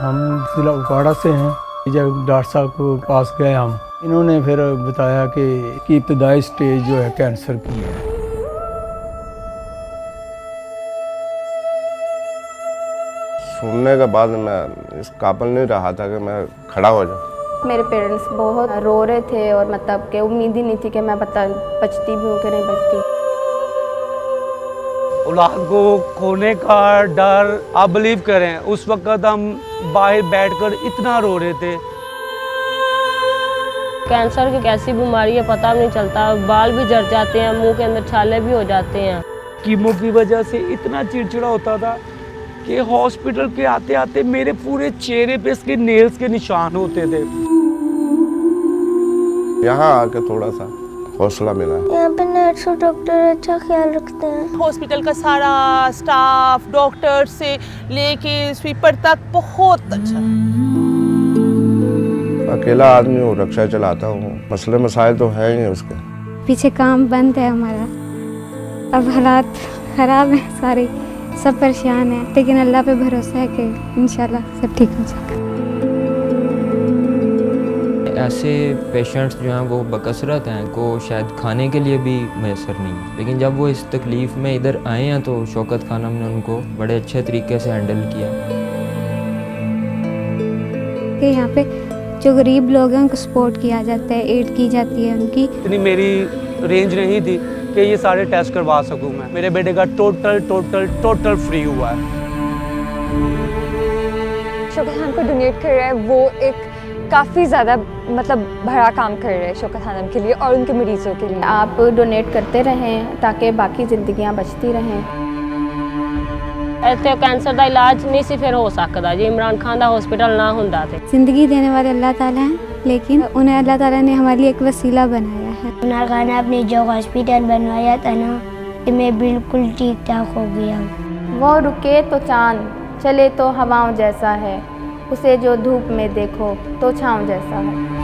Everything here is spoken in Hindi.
हम जिला उकाड़ा से हैं। जब डॉक्टर साहब को पास गए हम इन्होंने फिर बताया कि कि इब्तदाई स्टेज जो है कैंसर की है। सुनने के बाद मैं इस काबिल नहीं रहा था कि मैं खड़ा हो जाऊँ। मेरे पेरेंट्स बहुत रो रहे थे और मतलब कि उम्मीद ही नहीं थी कि मैं बता बचती भी हूँ कि नहीं बचती। औलाद को खोने का डर आप बिलीव करें। उस वक्त हम बाहर बैठकर इतना रो रहे थे। कैंसर की कैसी बीमारी है पता नहीं चलता। बाल भी झड़ जाते हैं मुँह के अंदर छाले भी हो जाते हैं। कीमो की वजह से इतना चिड़चिड़ा होता था कि हॉस्पिटल के आते आते मेरे पूरे चेहरे पे इसके नेल्स के निशान होते थे। यहाँ आके थोड़ा सा हौसला मिला। यहाँ पे नर्स और डॉक्टर अच्छा ख्याल रखते हैं। हॉस्पिटल का सारा स्टाफ डॉक्टर से लेके स्वीपर तक बहुत अच्छा। अकेला आदमी हूँ रक्षा चलाता हूँ। मसले मसाइल तो है ही उसके। पीछे काम बंद है हमारा। अब हालात ख़राब है सारे सब परेशान है। लेकिन अल्लाह पे भरोसा है कि इंशाल्लाह सब ठीक हो जाएगा। ऐसे पेशेंट्स जो हैं वो बकसरत हैं को शायद खाने के लिए भी मैसर नहीं है। लेकिन जब वो इस तकलीफ़ में इधर आए हैं तो शौकत खानम ने उनको बड़े अच्छे तरीके से हैंडल किया। कि यहाँ पे जो गरीब लोग हैं उनको सपोर्ट किया जाता है एड की जाती है उनकी। इतनी मेरी रेंज नहीं थी कि ये सारे टेस्ट करवा सकूँ मैं। मेरे बेटे का टोटल टोटल टोटल फ्री हुआ है। शौकत खान को डोनेट कर रहा है वो एक काफ़ी ज़्यादा मतलब बड़ा काम कर रहे हैं शौकत खानम के लिए और उनके मरीजों के लिए आप डोनेट करते रहें ताकि बाकी ज़िंदगियाँ बचती रहें ਇੱਥੇ ਕੈਂਸਰ ਦਾ ਇਲਾਜ ਨਹੀਂ ਸੀ ਫਿਰ ਹੋ ਸਕਦਾ ਜੇ ਇਮਰਾਨ ਖਾਨ ਦਾ ਹਸਪੀਟਲ ਨਾ ਹੁੰਦਾ ਤੇ ज़िंदगी देने वाले अल्लाह ताला हैं लेकिन उन्हें अल्लाह ताला ने हमारे लिए एक वसीला बनाया है इमरान खान ने जो हॉस्पिटल बनवाया था ना कि मैं बिल्कुल ठीक ठाक हो गया वो रुके तो चांद चले तो हवाओं जैसा है उसे जो धूप में देखो तो छाँव जैसा है।